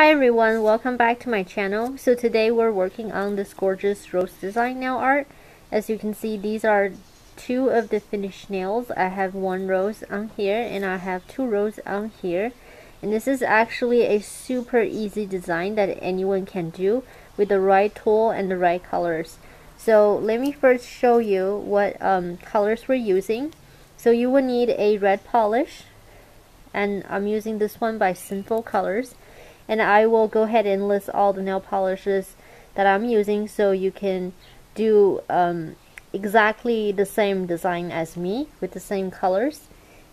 Hi everyone, welcome back to my channel. So today we're working on this gorgeous rose design nail art. As you can see, these are two of the finished nails. I have one rose on here and I have two roses on here. And this is actually a super easy design that anyone can do with the right tool and the right colors. So let me first show you what um, colors we're using. So you will need a red polish and I'm using this one by Sinful Colors and I will go ahead and list all the nail polishes that I'm using so you can do um, exactly the same design as me with the same colors.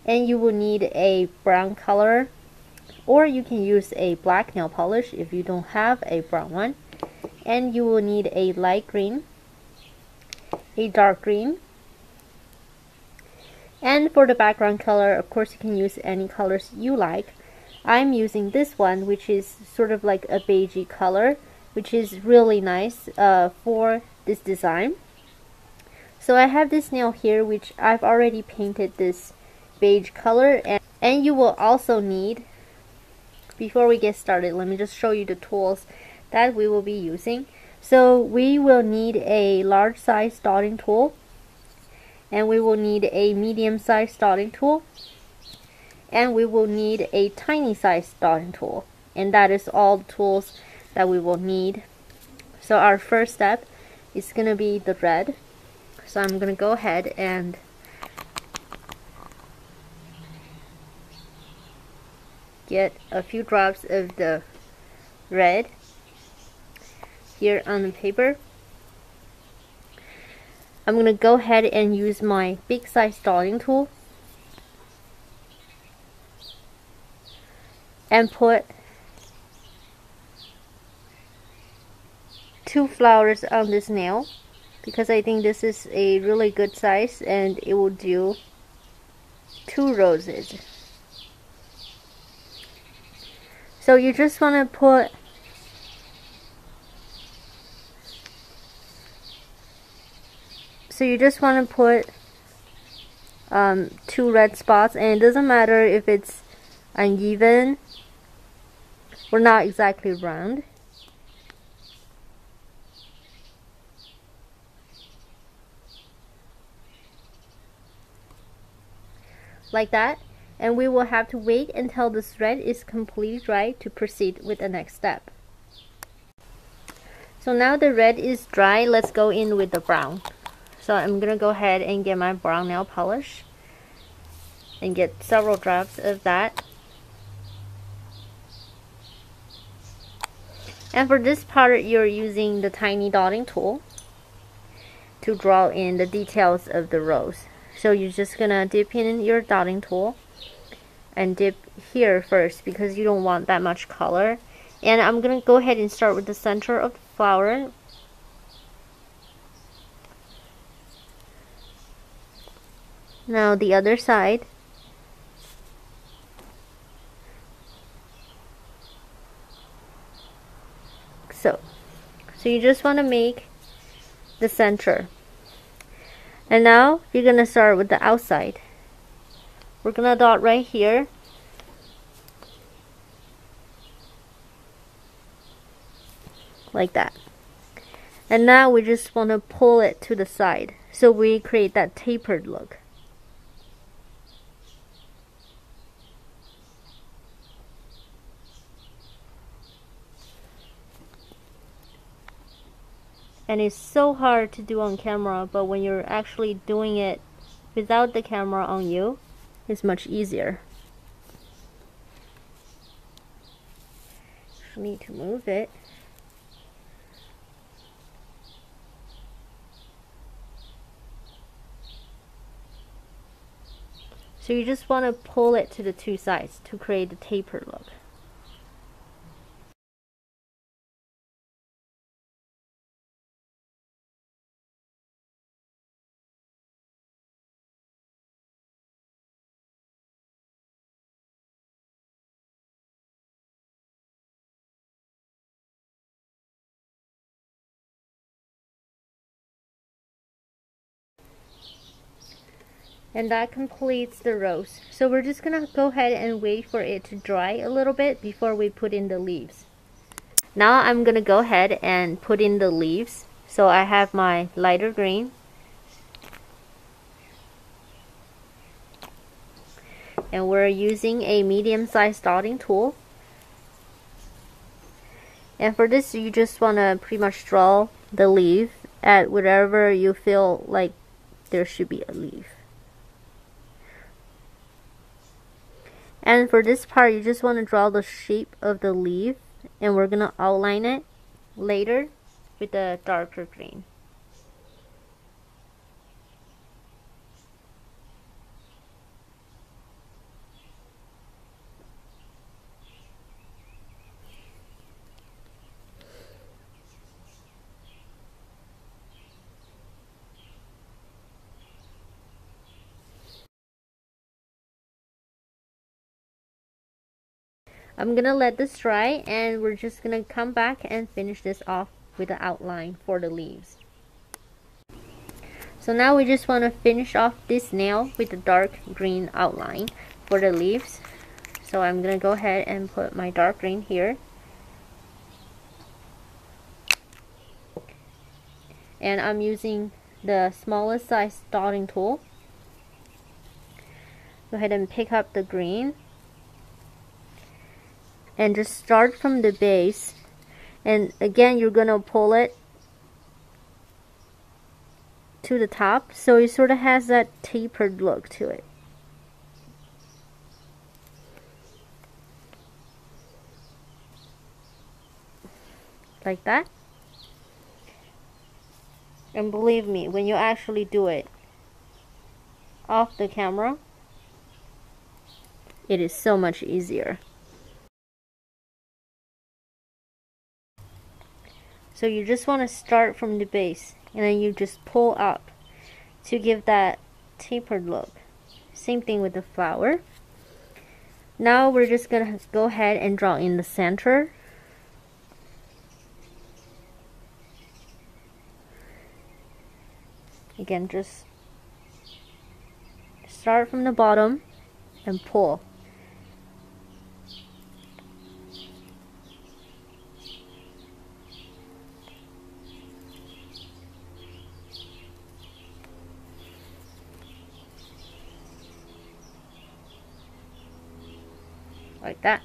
And you will need a brown color or you can use a black nail polish if you don't have a brown one. And you will need a light green a dark green. And for the background color of course you can use any colors you like I'm using this one which is sort of like a beigey color which is really nice uh, for this design. So I have this nail here which I've already painted this beige color and, and you will also need before we get started let me just show you the tools that we will be using. So we will need a large size dotting tool and we will need a medium size dotting tool and we will need a tiny size dotting tool. And that is all the tools that we will need. So our first step is going to be the red. So I'm going to go ahead and get a few drops of the red here on the paper. I'm going to go ahead and use my big size dotting tool and put two flowers on this nail because I think this is a really good size and it will do two roses. So you just want to put so you just want to put um, two red spots and it doesn't matter if it's uneven we're not exactly round. Like that. And we will have to wait until the thread is completely dry to proceed with the next step. So now the red is dry, let's go in with the brown. So I'm gonna go ahead and get my brown nail polish and get several drops of that And for this part, you're using the tiny dotting tool to draw in the details of the rose. So you're just gonna dip in your dotting tool and dip here first because you don't want that much color. And I'm gonna go ahead and start with the center of the flower. Now the other side. so you just want to make the center. And now you're gonna start with the outside. We're gonna dot right here. Like that. And now we just want to pull it to the side. So we create that tapered look and it's so hard to do on camera but when you're actually doing it without the camera on you it's much easier. Just need to move it. So you just want to pull it to the two sides to create the taper look and that completes the rose so we're just gonna go ahead and wait for it to dry a little bit before we put in the leaves Now I'm gonna go ahead and put in the leaves. So I have my lighter green. And we're using a medium-sized dotting tool. And for this, you just want to pretty much draw the leaf at wherever you feel like there should be a leaf. And for this part, you just want to draw the shape of the leaf and we're going to outline it later with a darker green. I'm gonna let this dry and we're just gonna come back and finish this off with the outline for the leaves. So now we just want to finish off this nail with the dark green outline for the leaves. So I'm gonna go ahead and put my dark green here. And I'm using the smallest size dotting tool. Go ahead and pick up the green and just start from the base. And again you're gonna pull it to the top. So it sort of has that tapered look to it. Like that. And believe me when you actually do it off the camera it is so much easier So you just want to start from the base and then you just pull up to give that tapered look. Same thing with the flower. Now we're just going to go ahead and draw in the center. Again, just start from the bottom and pull. Like that.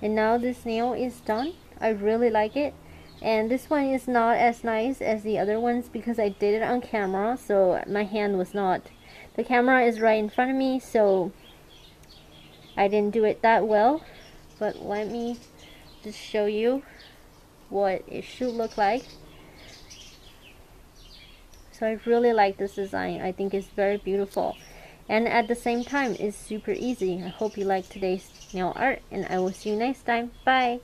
And now this nail is done. I really like it. And this one is not as nice as the other ones because I did it on camera so my hand was not the camera is right in front of me so I didn't do it that well. But let me just show you what it should look like. So I really like this design. I think it's very beautiful and at the same time it's super easy. I hope you like today's nail art and I will see you next time. Bye